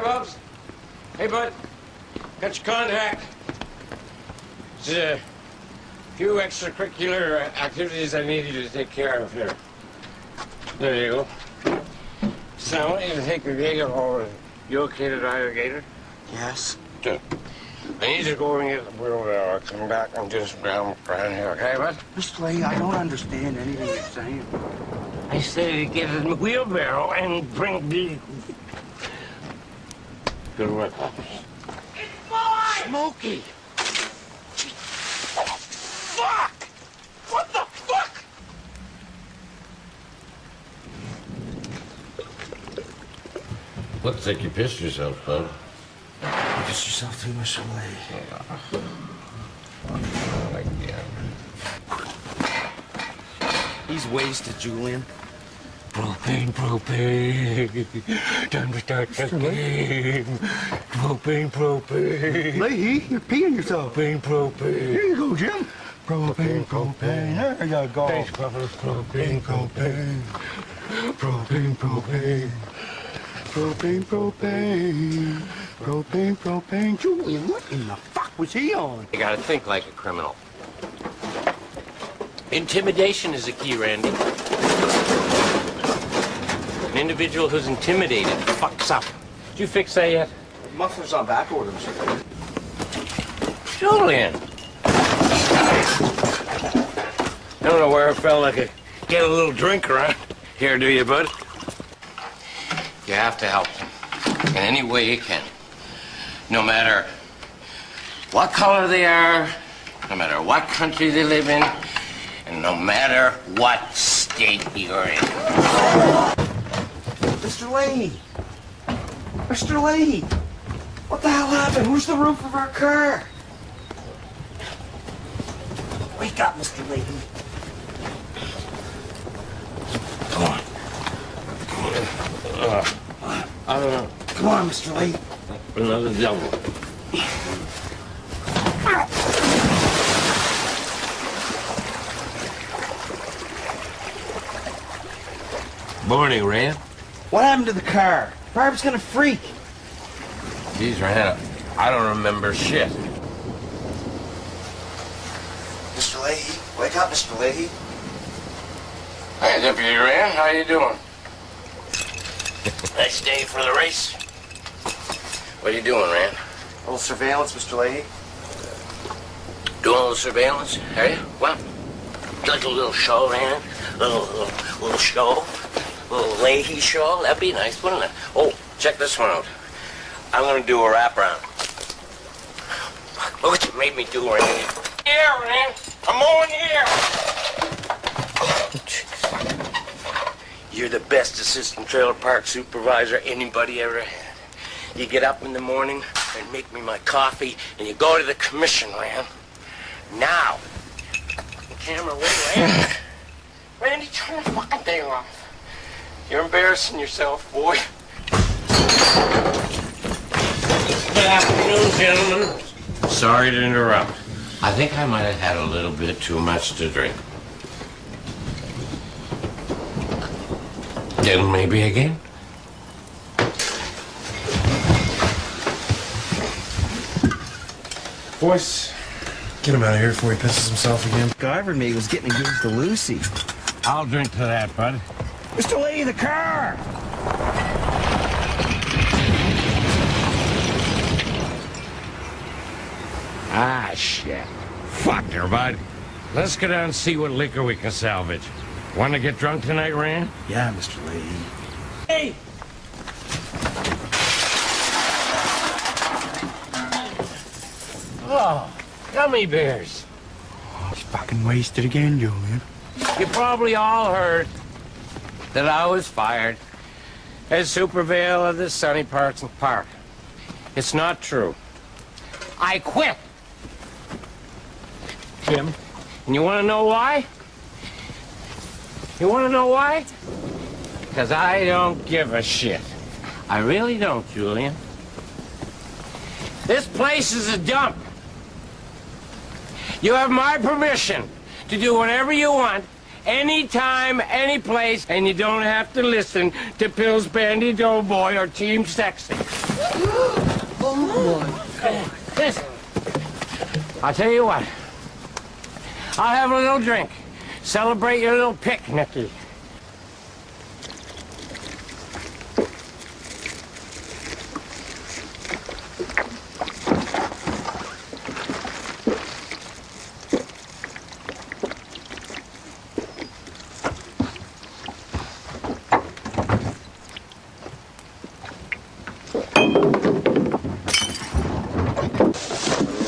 bud. Got your contact. There's a few extracurricular activities I need you to take care of here. There you go. So I want you to take the gator over. You okay to drive the gator? Yes. Good. I need to go and get the wheelbarrow. I'll Come back and just down around here, okay, bud? Mr. Lee, I don't understand anything you're saying. I said to get the wheelbarrow and bring the. Good work. Smokey! Fuck! What the fuck? Looks like you pissed yourself, bud. You pissed yourself too, much Mr. Lee. He's wasted, Julian. Propane, propane. Time to start the game. Propane, propane. Lahey, you're peeing yourself. Propane, propane. Here you go, Jim. Propane, propane. There you go. Thanks, Papa. Propane, propane. Propane, propane. Propane, propane. Propane, propane. Julian, what in the fuck was he on? You gotta think like a criminal. Intimidation is a key, Randy. An individual who's intimidated fucks up. Did you fix that yet? Muffler's on back order, Mr. Julian. I don't know where I a fella could get a little drink around here, do you, bud? You have to help them in any way you can. No matter what color they are, no matter what country they live in, and no matter what state you're in. Mr. Lee! Mr. Lee! What the hell happened? Where's the roof of our car? Wake up, Mr. Lee. Come on. Uh, I don't know. Come on, Mr. Lee. Another double. Morning, Rand. What happened to the car? Barb's gonna freak. Geez, Rand, I don't remember shit. Mr. Lahey, wake up, Mr. Lahey. Hey, Deputy Rand, how you doing? nice day for the race. What are you doing, Rand? A little surveillance, Mr. Lahey. Doing a little surveillance? Are you? Well, you like a little show, Rand? Little, little, little show? Little Lahey shawl. That'd be nice, wouldn't it? Oh, check this one out. I'm gonna do a wraparound. Look what you made me do, Rand. Here, Rand. I'm on here. Oh, You're the best assistant trailer park supervisor anybody ever had. You get up in the morning and make me my coffee, and you go to the commission, Rand. Now. The camera away, Randy. Randy, turn the fucking thing off. You're embarrassing yourself, boy. Good afternoon, gentlemen. Sorry to interrupt. I think I might have had a little bit too much to drink. Then maybe again. Boys, get him out of here before he pisses himself again. Guyver me was getting engaged to Lucy. I'll drink to that, bud. Mr. Lahey, the car! Ah, shit. Fuck her, bud. Let's go down and see what liquor we can salvage. Want to get drunk tonight, Rand? Yeah, Mr. Lee. Hey! Oh, gummy bears. He's fucking wasted again, Julian. You probably all heard that I was fired as supervillain of the Sunny Parks and Park. It's not true. I quit. Jim? And you want to know why? You want to know why? Because I don't give a shit. I really don't, Julian. This place is a dump. You have my permission to do whatever you want, anytime, any place, and you don't have to listen to Pill's Bandy Doughboy or Team Sexy. Oh, listen, I'll tell you what. I'll have a little drink. Celebrate your little picnicky.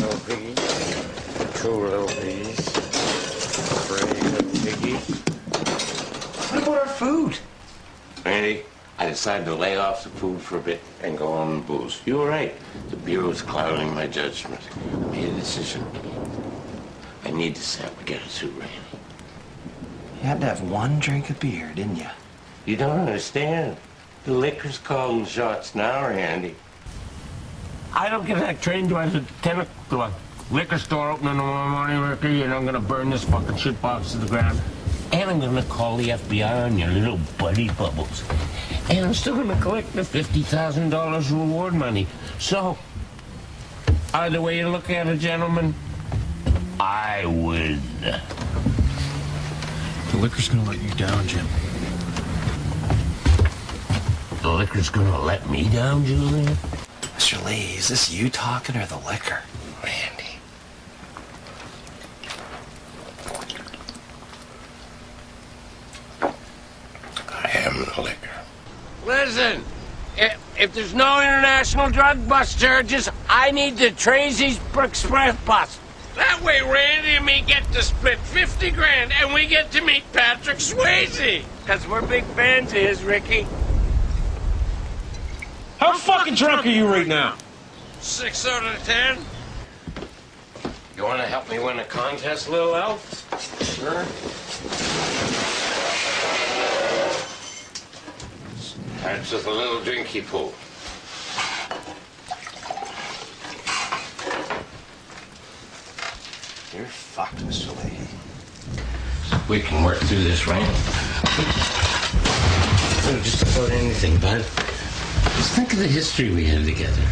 Little piggy. Two little piggies. Three little piggies. What about our food? Randy, I decided to lay off the food for a bit and go on the booze. You were right. The beer was clouding my judgment. I made a decision. I need to set and get a suit, Randy. You had to have one drink of beer, didn't you? You don't understand. The liquor's calling the shots now, Randy. I don't get that train to at 10 o'clock. Liquor store opening tomorrow morning, Ricky, and I'm gonna burn this fucking shitbox to the ground. And I'm gonna call the FBI on your little buddy bubbles. And I'm still gonna collect the $50,000 reward money. So, either way you look at it, gentlemen, I win. The liquor's gonna let you down, Jim. The liquor's gonna let me down, Julian? Mr. Lee, is this you talking or the liquor? Randy. I the liquor. Listen, if, if there's no international drug bust charges, I need the Tracy's Express bus. That way Randy and me get to split 50 grand and we get to meet Patrick Swayze. Because we're big fans of his, Ricky. How fucking drunk are you right now? Six out of ten. You want to help me win a contest, little elf? Sure. Starts with a little drinky pool. You're fucked, Mr. Lee. We can work through this, right? Just about anything, bud. Just think of the history we had together.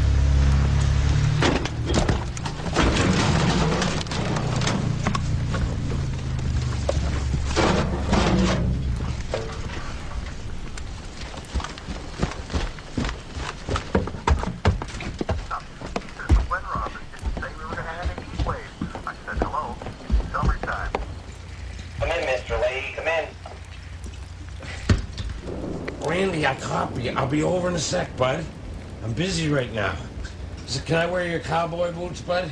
I copy you. I'll be over in a sec, bud. I'm busy right now. So can I wear your cowboy boots, bud?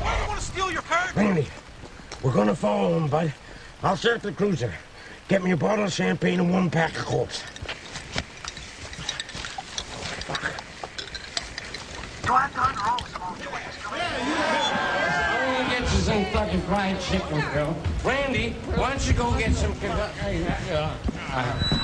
Why do you want to steal your car? Randy, we're gonna follow him, bud. I'll start the cruiser. Get me a bottle of champagne and one pack of Colts. Do I have time to roll some some fucking fried chicken, Phil. Randy, why don't you go get some... Uh,